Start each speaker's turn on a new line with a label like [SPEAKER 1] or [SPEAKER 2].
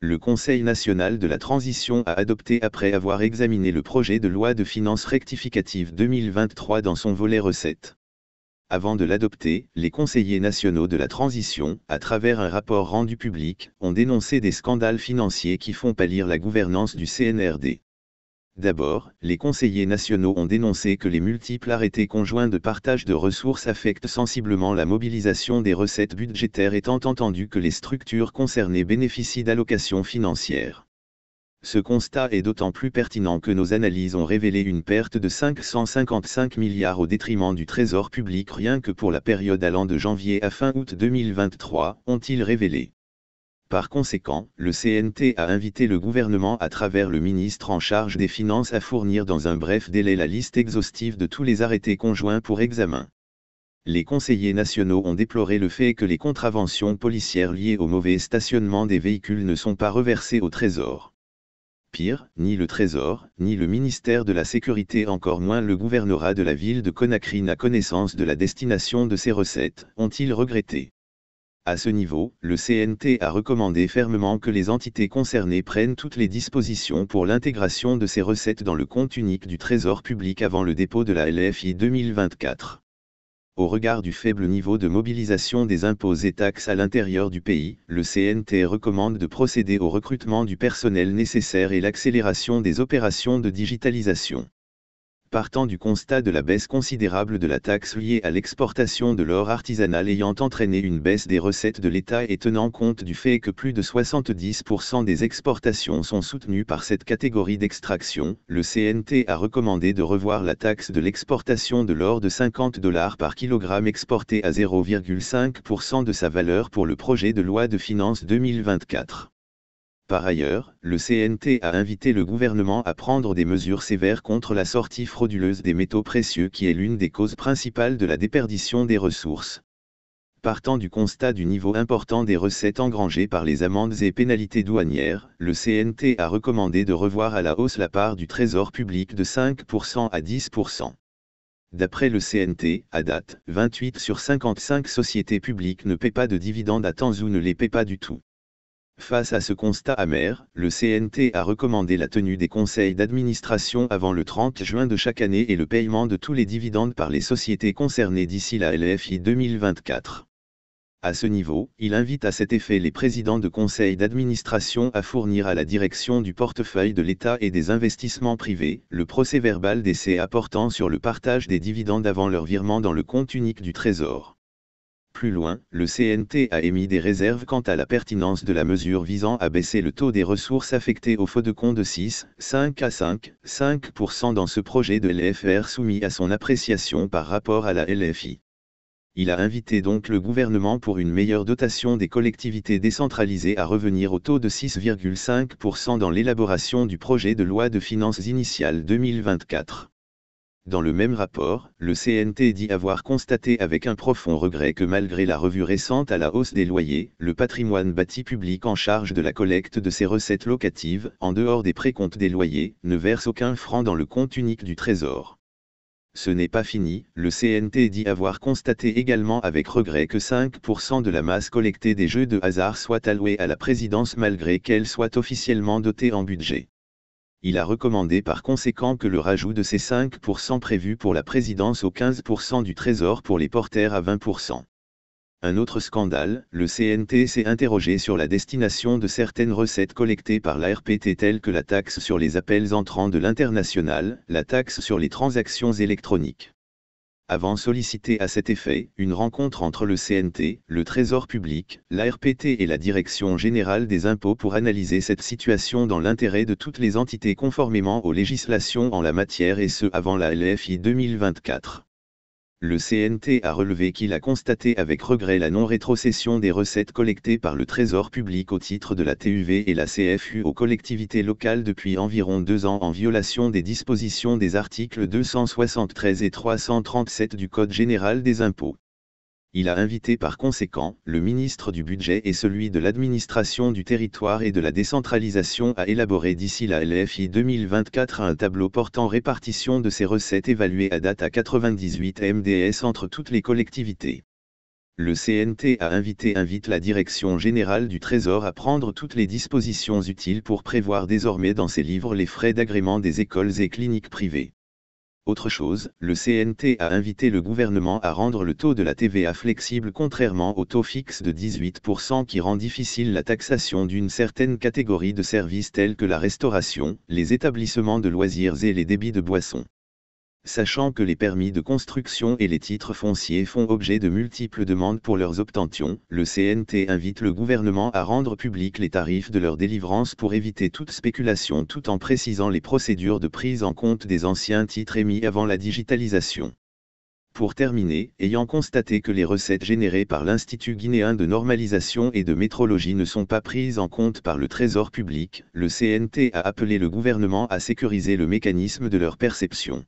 [SPEAKER 1] Le Conseil national de la transition a adopté après avoir examiné le projet de loi de finances rectificative 2023 dans son volet recettes. Avant de l'adopter, les conseillers nationaux de la transition, à travers un rapport rendu public, ont dénoncé des scandales financiers qui font pâlir la gouvernance du CNRD. D'abord, les conseillers nationaux ont dénoncé que les multiples arrêtés conjoints de partage de ressources affectent sensiblement la mobilisation des recettes budgétaires étant entendu que les structures concernées bénéficient d'allocations financières. Ce constat est d'autant plus pertinent que nos analyses ont révélé une perte de 555 milliards au détriment du trésor public rien que pour la période allant de janvier à fin août 2023, ont-ils révélé. Par conséquent, le CNT a invité le gouvernement à travers le ministre en charge des Finances à fournir dans un bref délai la liste exhaustive de tous les arrêtés conjoints pour examen. Les conseillers nationaux ont déploré le fait que les contraventions policières liées au mauvais stationnement des véhicules ne sont pas reversées au Trésor pire, ni le Trésor, ni le ministère de la Sécurité encore moins le gouvernorat de la ville de Conakry n'a connaissance de la destination de ces recettes, ont-ils regretté. À ce niveau, le CNT a recommandé fermement que les entités concernées prennent toutes les dispositions pour l'intégration de ces recettes dans le compte unique du Trésor public avant le dépôt de la LFI 2024 au regard du faible niveau de mobilisation des impôts et taxes à l'intérieur du pays, le CNT recommande de procéder au recrutement du personnel nécessaire et l'accélération des opérations de digitalisation. Partant du constat de la baisse considérable de la taxe liée à l'exportation de l'or artisanal ayant entraîné une baisse des recettes de l'État et tenant compte du fait que plus de 70% des exportations sont soutenues par cette catégorie d'extraction, le CNT a recommandé de revoir la taxe de l'exportation de l'or de 50 dollars par kilogramme exporté à 0,5% de sa valeur pour le projet de loi de finances 2024. Par ailleurs, le CNT a invité le gouvernement à prendre des mesures sévères contre la sortie frauduleuse des métaux précieux qui est l'une des causes principales de la déperdition des ressources. Partant du constat du niveau important des recettes engrangées par les amendes et pénalités douanières, le CNT a recommandé de revoir à la hausse la part du trésor public de 5% à 10%. D'après le CNT, à date, 28 sur 55 sociétés publiques ne paient pas de dividendes à temps ou ne les paient pas du tout. Face à ce constat amer, le CNT a recommandé la tenue des conseils d'administration avant le 30 juin de chaque année et le paiement de tous les dividendes par les sociétés concernées d'ici la LFI 2024. À ce niveau, il invite à cet effet les présidents de conseils d'administration à fournir à la direction du portefeuille de l'État et des investissements privés le procès-verbal d'essai apportant sur le partage des dividendes avant leur virement dans le compte unique du Trésor. Plus loin, le CNT a émis des réserves quant à la pertinence de la mesure visant à baisser le taux des ressources affectées au faux de compte de 6, 5 à 5, 5% dans ce projet de LFR soumis à son appréciation par rapport à la LFI. Il a invité donc le gouvernement pour une meilleure dotation des collectivités décentralisées à revenir au taux de 6,5% dans l'élaboration du projet de loi de finances initiale 2024. Dans le même rapport, le CNT dit avoir constaté avec un profond regret que malgré la revue récente à la hausse des loyers, le patrimoine bâti public en charge de la collecte de ses recettes locatives, en dehors des précomptes des loyers, ne verse aucun franc dans le compte unique du Trésor. Ce n'est pas fini, le CNT dit avoir constaté également avec regret que 5% de la masse collectée des jeux de hasard soit allouée à la présidence malgré qu'elle soit officiellement dotée en budget il a recommandé par conséquent que le rajout de ces 5% prévus pour la présidence aux 15% du Trésor pour les porteurs à 20%. Un autre scandale, le CNT s'est interrogé sur la destination de certaines recettes collectées par l'ARPT telles que la taxe sur les appels entrants de l'international, la taxe sur les transactions électroniques avant sollicité à cet effet, une rencontre entre le CNT, le Trésor public, l'ARPT et la Direction générale des impôts pour analyser cette situation dans l'intérêt de toutes les entités conformément aux législations en la matière et ce avant la LFI 2024. Le CNT a relevé qu'il a constaté avec regret la non-rétrocession des recettes collectées par le Trésor public au titre de la TUV et la CFU aux collectivités locales depuis environ deux ans en violation des dispositions des articles 273 et 337 du Code général des impôts. Il a invité par conséquent le ministre du Budget et celui de l'administration du territoire et de la décentralisation à élaborer d'ici la LFI 2024 un tableau portant répartition de ces recettes évaluées à date à 98 MDS entre toutes les collectivités. le CNT a invité invite la Direction générale du Trésor à prendre toutes les dispositions utiles pour prévoir désormais dans ses livres les frais d'agrément des écoles et cliniques privées. Autre chose, le CNT a invité le gouvernement à rendre le taux de la TVA flexible contrairement au taux fixe de 18% qui rend difficile la taxation d'une certaine catégorie de services tels que la restauration, les établissements de loisirs et les débits de boissons sachant que les permis de construction et les titres fonciers font objet de multiples demandes pour leurs obtentions, le CNT invite le gouvernement à rendre public les tarifs de leur délivrance pour éviter toute spéculation tout en précisant les procédures de prise en compte des anciens titres émis avant la digitalisation. Pour terminer, ayant constaté que les recettes générées par l'Institut guinéen de normalisation et de métrologie ne sont pas prises en compte par le Trésor public, le CNT a appelé le gouvernement à sécuriser le mécanisme de leur perception.